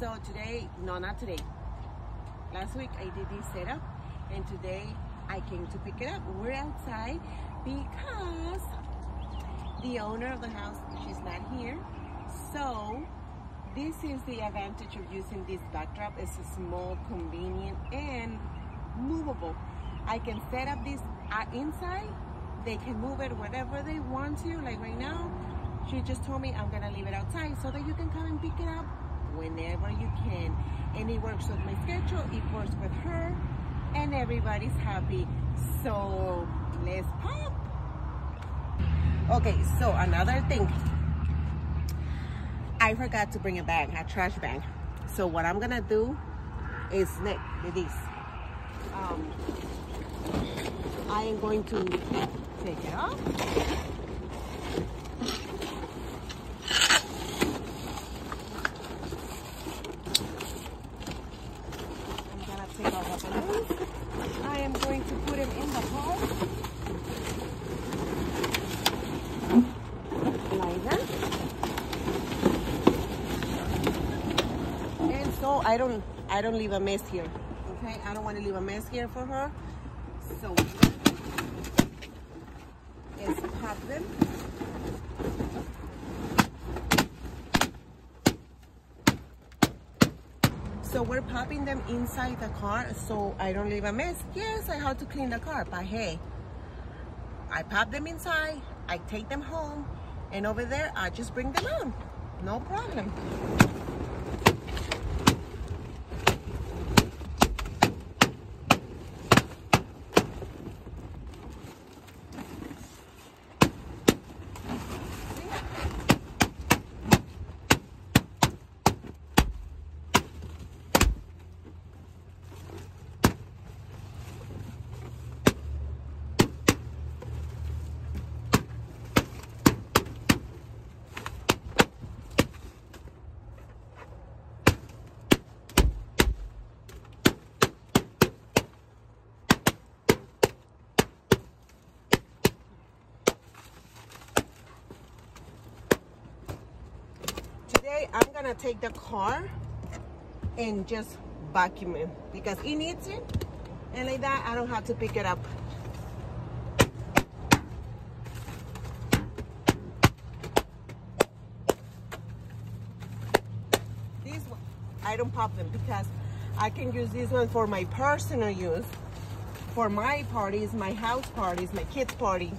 So today, no, not today. Last week I did this setup and today I came to pick it up. We're outside because the owner of the house, she's not here. So this is the advantage of using this backdrop. It's small, convenient, and movable. I can set up this uh, inside. They can move it whenever they want to. Like right now, she just told me I'm gonna leave it outside so that you can come and pick it up whenever you can. And it works with my schedule, it works with her, and everybody's happy. So let's pop. Okay, so another thing. I forgot to bring a bag, a trash bag. So what I'm gonna do is next with this. Um, I am going to take it off. I'm gonna take out the balloons. I am going to put them in the car. Like that. And so I don't I don't leave a mess here. Okay, I don't want to leave a mess here for her. So let's pop them. So we're popping them inside the car so I don't leave a mess. Yes, I have to clean the car, but hey, I pop them inside, I take them home, and over there, I just bring them on. No problem. I'm gonna take the car and just vacuum it because it needs it. And like that, I don't have to pick it up. This one, I don't pop them because I can use this one for my personal use. For my parties, my house parties, my kids' party.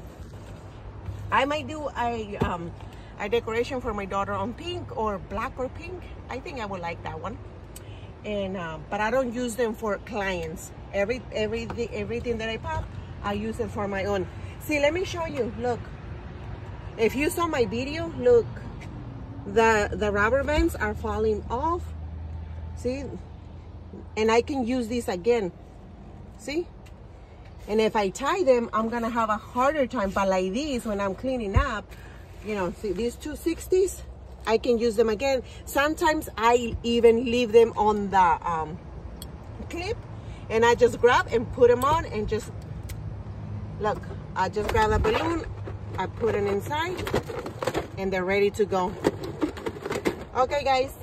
I might do a um, a decoration for my daughter on pink or black or pink. I think I would like that one. And uh, but I don't use them for clients. Every every everything that I pop, I use it for my own. See, let me show you. Look, if you saw my video, look, the the rubber bands are falling off. See, and I can use these again. See. And if I tie them, I'm gonna have a harder time. But like these, when I'm cleaning up, you know, see these 260s, I can use them again. Sometimes I even leave them on the um, clip and I just grab and put them on and just, look, I just grab a balloon, I put it inside and they're ready to go. Okay guys,